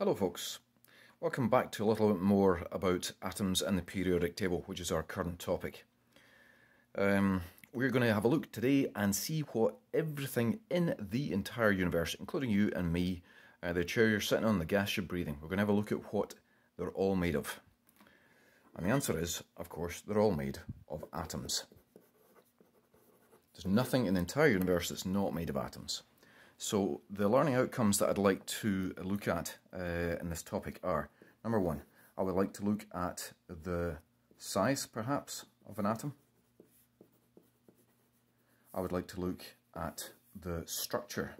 Hello folks, welcome back to a little bit more about atoms and the periodic table, which is our current topic. Um, we're going to have a look today and see what everything in the entire universe, including you and me, uh, the chair you're sitting on, the gas you're breathing, we're going to have a look at what they're all made of. And the answer is, of course, they're all made of atoms. There's nothing in the entire universe that's not made of atoms. So the learning outcomes that I'd like to look at uh, in this topic are, number one, I would like to look at the size, perhaps, of an atom. I would like to look at the structure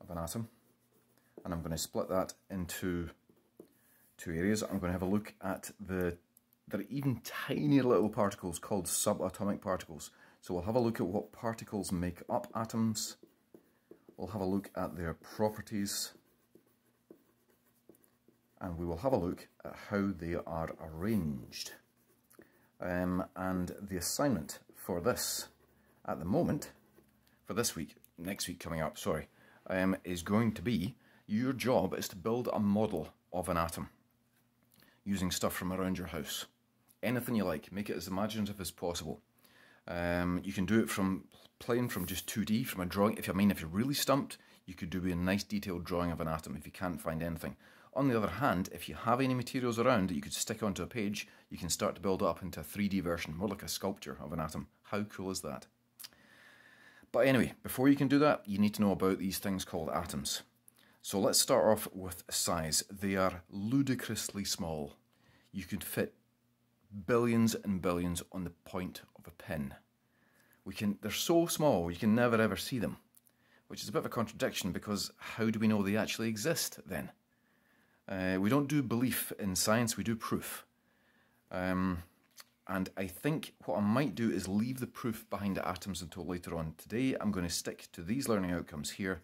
of an atom. And I'm going to split that into two areas. I'm going to have a look at the, there are even tiny little particles called subatomic particles. So we'll have a look at what particles make up atoms, we'll have a look at their properties and we will have a look at how they are arranged. Um, and the assignment for this at the moment, for this week, next week coming up, sorry, um, is going to be your job is to build a model of an atom using stuff from around your house. Anything you like, make it as imaginative as possible. Um, you can do it from plain from just 2D, from a drawing. If you I mean, if you're really stumped, you could do a nice detailed drawing of an atom if you can't find anything. On the other hand, if you have any materials around that you could stick onto a page, you can start to build it up into a 3D version, more like a sculpture of an atom. How cool is that? But anyway, before you can do that, you need to know about these things called atoms. So let's start off with size. They are ludicrously small. You could fit billions and billions on the point of a pin. We can, they're so small, you can never ever see them, which is a bit of a contradiction because how do we know they actually exist then? Uh, we don't do belief in science, we do proof. Um, and I think what I might do is leave the proof behind the atoms until later on. Today I'm going to stick to these learning outcomes here.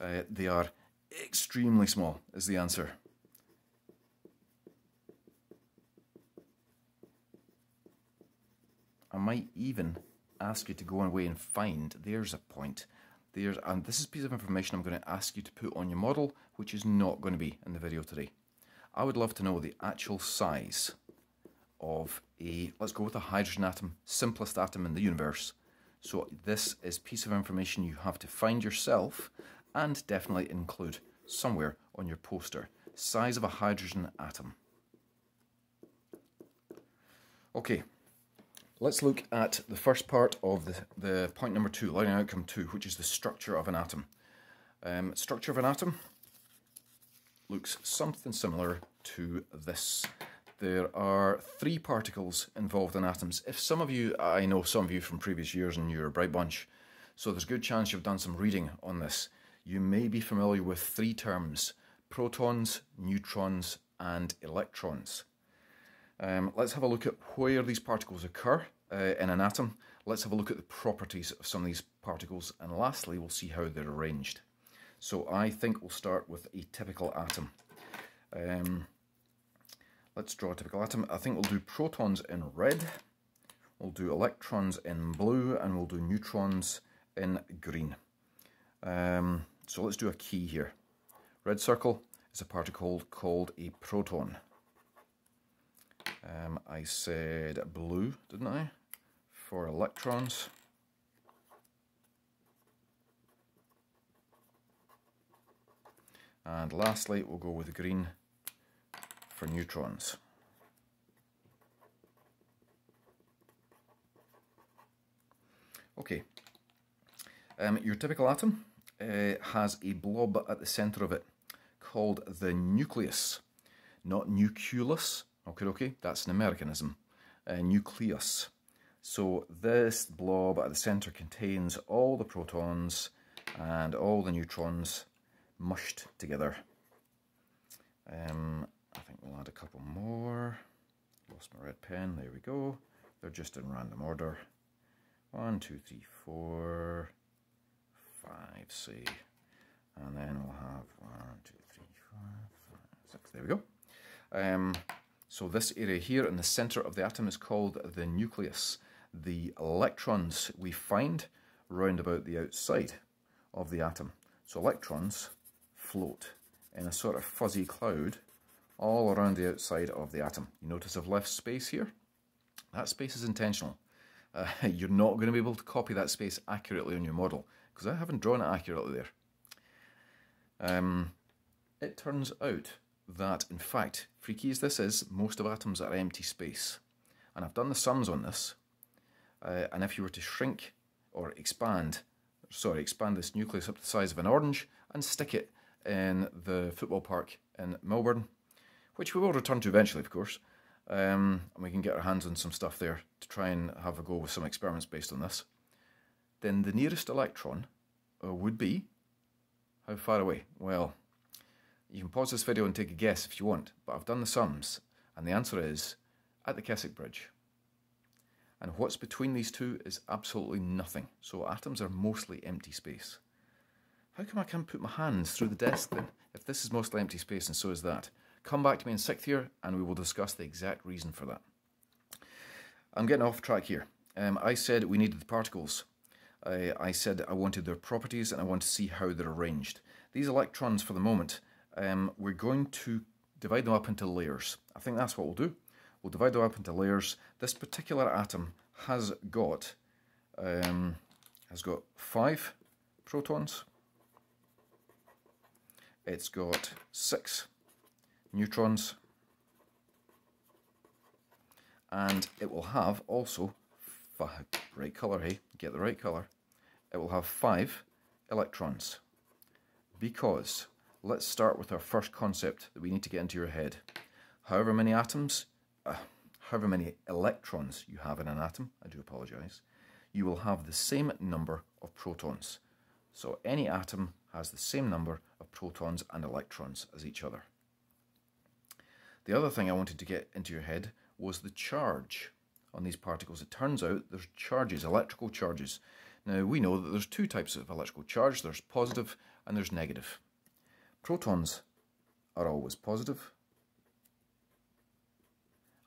Uh, they are extremely small is the answer. I might even ask you to go away and find, there's a point, there's, and this is a piece of information I'm going to ask you to put on your model, which is not going to be in the video today. I would love to know the actual size of a, let's go with a hydrogen atom, simplest atom in the universe. So this is piece of information you have to find yourself and definitely include somewhere on your poster. Size of a hydrogen atom. Okay, Let's look at the first part of the, the point number two, learning outcome two, which is the structure of an atom. Um, structure of an atom looks something similar to this. There are three particles involved in atoms. If some of you, I know some of you from previous years and you're a bright bunch, so there's a good chance you've done some reading on this. You may be familiar with three terms, protons, neutrons and electrons. Um, let's have a look at where these particles occur uh, in an atom. Let's have a look at the properties of some of these particles. And lastly, we'll see how they're arranged. So I think we'll start with a typical atom. Um, let's draw a typical atom. I think we'll do protons in red. We'll do electrons in blue. And we'll do neutrons in green. Um, so let's do a key here. Red circle is a particle called a proton. Um, I said blue, didn't I? For electrons. And lastly, we'll go with green for neutrons. Okay, um, your typical atom uh, has a blob at the centre of it called the nucleus, not nucleus, Okay, okay, that's an Americanism. Uh, nucleus. So this blob at the centre contains all the protons and all the neutrons mushed together. Um, I think we'll add a couple more. Lost my red pen, there we go. They're just in random order. One, two, three, four, five, say. And then we'll have one, two, three, four, five, six. There we go. Um, so this area here in the center of the atom is called the nucleus. The electrons we find round about the outside of the atom. So electrons float in a sort of fuzzy cloud all around the outside of the atom. You notice I've left space here. That space is intentional. Uh, you're not going to be able to copy that space accurately on your model because I haven't drawn it accurately there. Um, it turns out that, in fact, freaky as this is, most of atoms are empty space. And I've done the sums on this. Uh, and if you were to shrink or expand, sorry, expand this nucleus up to the size of an orange and stick it in the football park in Melbourne, which we will return to eventually, of course, um, and we can get our hands on some stuff there to try and have a go with some experiments based on this, then the nearest electron uh, would be how far away? Well, you can pause this video and take a guess if you want, but I've done the sums, and the answer is at the Keswick Bridge. And what's between these two is absolutely nothing, so atoms are mostly empty space. How come I can't put my hands through the desk then, if this is mostly empty space and so is that? Come back to me in sixth year and we will discuss the exact reason for that. I'm getting off track here. Um, I said we needed the particles. I, I said I wanted their properties and I want to see how they're arranged. These electrons for the moment um, we're going to divide them up into layers. I think that's what we'll do. We'll divide them up into layers. This particular atom has got um, has got five protons. It's got six neutrons, and it will have also right color. Hey, get the right color. It will have five electrons because let's start with our first concept that we need to get into your head. However many atoms, uh, however many electrons you have in an atom, I do apologise, you will have the same number of protons. So any atom has the same number of protons and electrons as each other. The other thing I wanted to get into your head was the charge on these particles. It turns out there's charges, electrical charges. Now we know that there's two types of electrical charge, there's positive and there's negative. Protons are always positive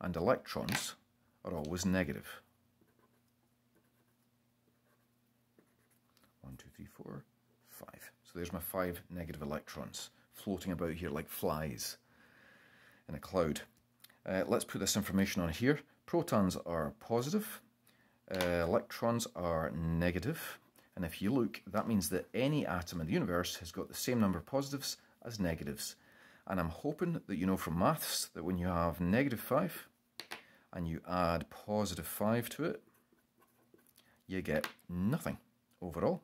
and electrons are always negative. One, two, three, four, five. So there's my five negative electrons floating about here like flies in a cloud. Uh, let's put this information on here. Protons are positive, uh, electrons are negative, and if you look, that means that any atom in the universe has got the same number of positives as negatives. And I'm hoping that you know from maths that when you have negative 5 and you add positive 5 to it, you get nothing overall.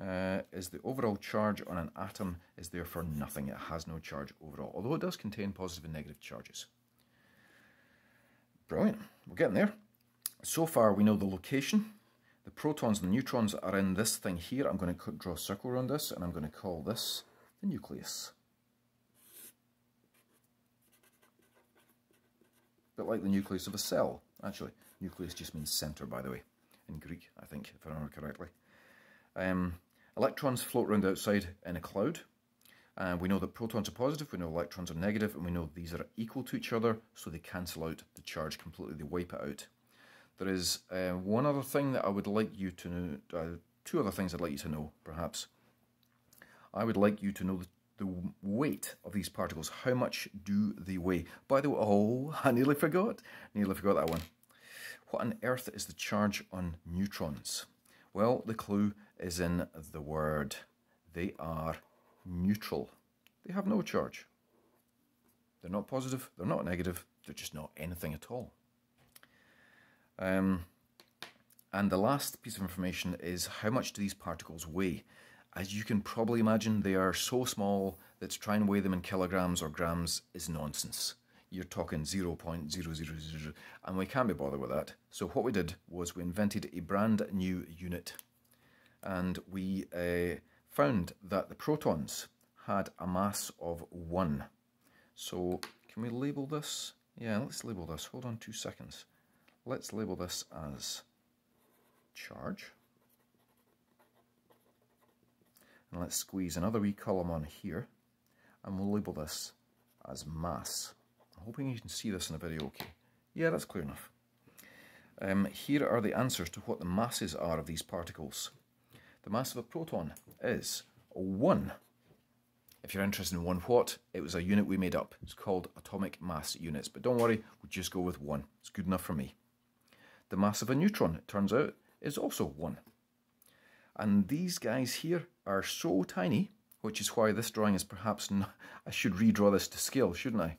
Uh, is the overall charge on an atom is therefore nothing. It has no charge overall, although it does contain positive and negative charges. Brilliant. We're getting there. So far we know the location. The protons and the neutrons are in this thing here. I'm going to draw a circle around this and I'm going to call this the nucleus. A bit like the nucleus of a cell, actually. Nucleus just means centre, by the way, in Greek, I think, if I remember correctly. Um, electrons float around outside in a cloud. Uh, we know that protons are positive, we know electrons are negative, and we know these are equal to each other, so they cancel out the charge completely, they wipe it out. There is uh, one other thing that I would like you to know, uh, two other things I'd like you to know, perhaps. I would like you to know the weight of these particles. How much do they weigh? By the way, oh, I nearly forgot. Nearly forgot that one. What on earth is the charge on neutrons? Well, the clue is in the word. They are neutral. They have no charge. They're not positive, they're not negative, they're just not anything at all. Um, and the last piece of information is how much do these particles weigh? As you can probably imagine, they are so small that to try and weigh them in kilograms or grams is nonsense. You're talking 0.000, and we can't be bothered with that. So what we did was we invented a brand new unit, and we uh, found that the protons had a mass of 1. So can we label this? Yeah, let's label this. Hold on two seconds. Let's label this as charge. And let's squeeze another wee column on here and we'll label this as mass. I'm hoping you can see this in the video okay. Yeah, that's clear enough. Um, here are the answers to what the masses are of these particles. The mass of a proton is 1 If you're interested in one what, it was a unit we made up. It's called atomic mass units. But don't worry, we'll just go with one. It's good enough for me. The mass of a neutron, it turns out, is also one. And these guys here are so tiny, which is why this drawing is perhaps, I should redraw this to scale, shouldn't I?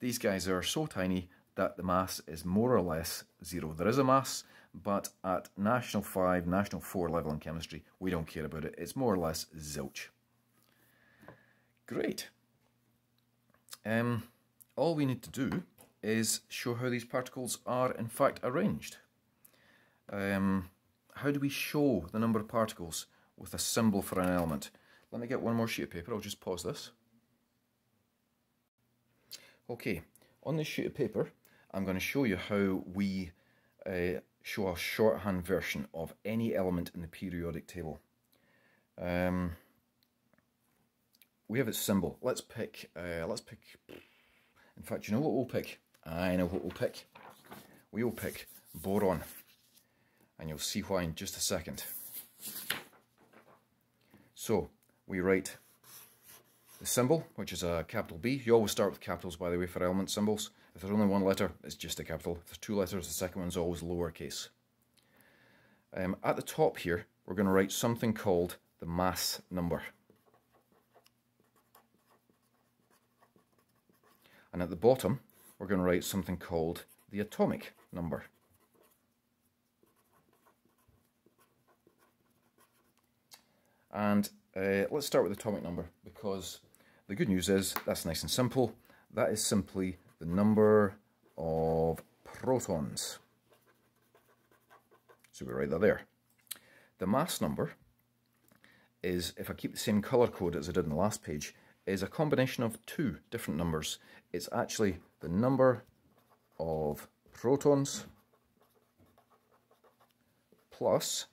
These guys are so tiny that the mass is more or less zero. There is a mass, but at National 5, National 4 level in chemistry, we don't care about it. It's more or less zilch. Great. Um, all we need to do is show how these particles are in fact arranged. Um, how do we show the number of particles with a symbol for an element? Let me get one more sheet of paper, I'll just pause this. Okay, on this sheet of paper, I'm going to show you how we uh, show a shorthand version of any element in the periodic table. Um, we have its symbol. Let's pick, uh, let's pick, in fact, you know what we'll pick? I know what we'll pick. We will pick boron, and you'll see why in just a second. So, we write the symbol, which is a capital B. You always start with capitals, by the way, for element symbols. If there's only one letter, it's just a capital. If there's two letters, the second one's always lowercase. Um, at the top here, we're going to write something called the mass number. And at the bottom, we're going to write something called the atomic number. And uh, let's start with the atomic number because the good news is that's nice and simple. That is simply the number of protons. So we write that there. The mass number is, if I keep the same colour code as I did in the last page, is a combination of two different numbers. It's actually the number of protons plus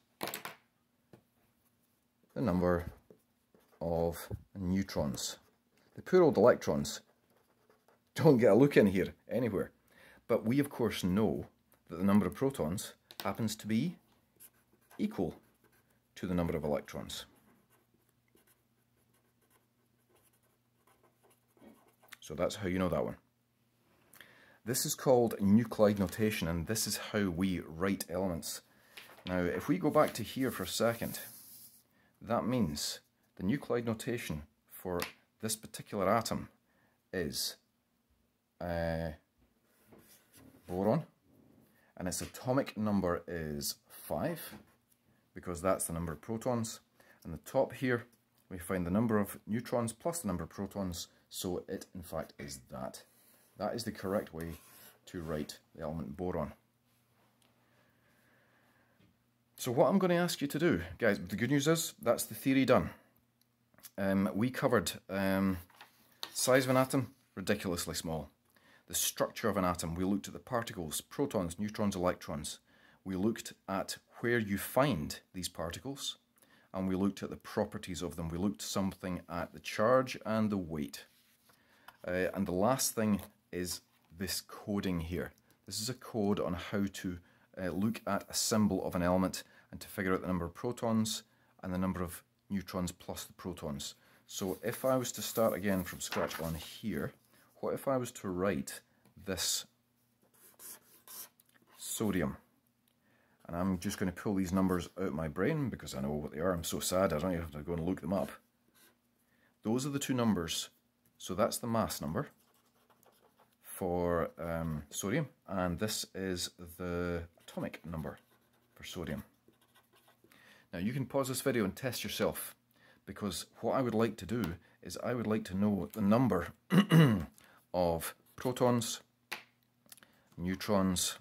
the number of neutrons. The poor old electrons don't get a look in here anywhere. But we of course know that the number of protons happens to be equal to the number of electrons. So that's how you know that one. This is called nuclide notation and this is how we write elements. Now if we go back to here for a second, that means the nuclide notation for this particular atom is uh, boron and its atomic number is 5 because that's the number of protons and the top here we find the number of neutrons plus the number of protons so it in fact is that. That is the correct way to write the element boron. So what I'm going to ask you to do, guys, the good news is that's the theory done. Um, we covered um, size of an atom, ridiculously small. The structure of an atom, we looked at the particles, protons, neutrons, electrons. We looked at where you find these particles, and we looked at the properties of them. We looked something at the charge and the weight. Uh, and the last thing is this coding here. This is a code on how to uh, look at a symbol of an element and to figure out the number of protons and the number of neutrons plus the protons. So if I was to start again from scratch on here, what if I was to write this sodium? And I'm just going to pull these numbers out of my brain because I know what they are. I'm so sad I don't even have to go and look them up. Those are the two numbers. So that's the mass number for um, sodium, and this is the atomic number for sodium. Now you can pause this video and test yourself because what I would like to do is I would like to know the number of protons, neutrons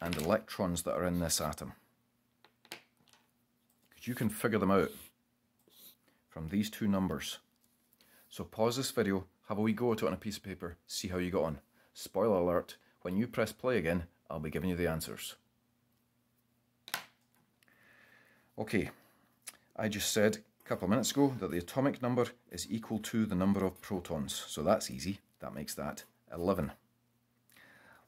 and electrons that are in this atom. Because you can figure them out from these two numbers. So pause this video, have a wee go at it on a piece of paper, see how you got on. Spoiler alert, when you press play again, I'll be giving you the answers. Okay, I just said a couple of minutes ago that the atomic number is equal to the number of protons. So that's easy. That makes that 11.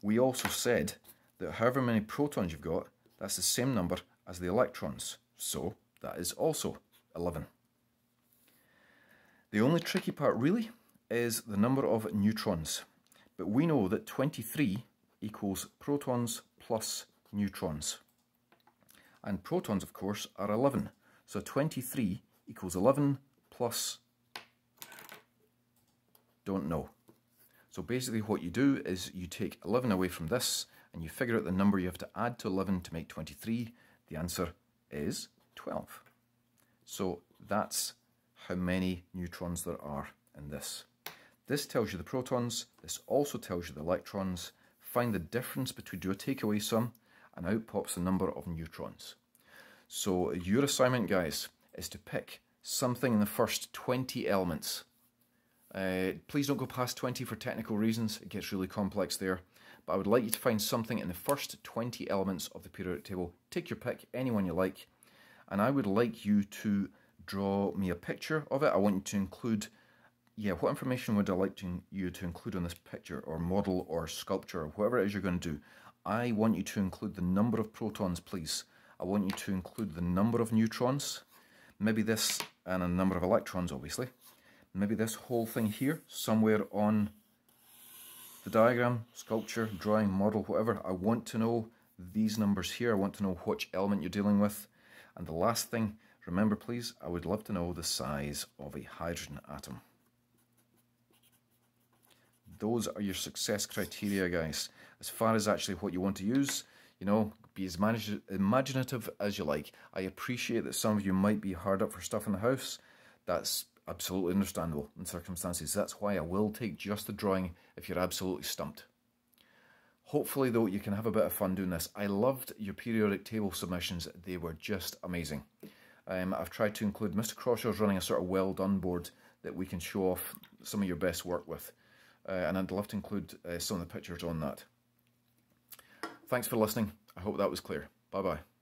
We also said that however many protons you've got, that's the same number as the electrons. So that is also 11. The only tricky part really is the number of neutrons. But we know that 23 equals protons plus neutrons. And protons, of course, are 11. So 23 equals 11 plus don't know. So basically what you do is you take 11 away from this and you figure out the number you have to add to 11 to make 23. The answer is 12. So that's how many neutrons there are in this. This tells you the protons, this also tells you the electrons. Find the difference between, do a take away sum, and out pops the number of neutrons. So your assignment, guys, is to pick something in the first 20 elements. Uh, please don't go past 20 for technical reasons, it gets really complex there. But I would like you to find something in the first 20 elements of the periodic table. Take your pick, anyone you like. And I would like you to draw me a picture of it. I want you to include yeah, what information would I like to, you to include on this picture or model or sculpture or whatever it is you're going to do? I want you to include the number of protons, please. I want you to include the number of neutrons, maybe this and a number of electrons, obviously. Maybe this whole thing here, somewhere on the diagram, sculpture, drawing, model, whatever. I want to know these numbers here. I want to know which element you're dealing with. And the last thing, remember please, I would love to know the size of a hydrogen atom. Those are your success criteria, guys. As far as actually what you want to use, you know, be as imaginative as you like. I appreciate that some of you might be hard up for stuff in the house. That's absolutely understandable in circumstances. That's why I will take just the drawing if you're absolutely stumped. Hopefully, though, you can have a bit of fun doing this. I loved your periodic table submissions. They were just amazing. Um, I've tried to include Mr. Crawshaw's running a sort of well-done board that we can show off some of your best work with uh, and I'd love to include uh, some of the pictures on that. Thanks for listening. I hope that was clear. Bye-bye.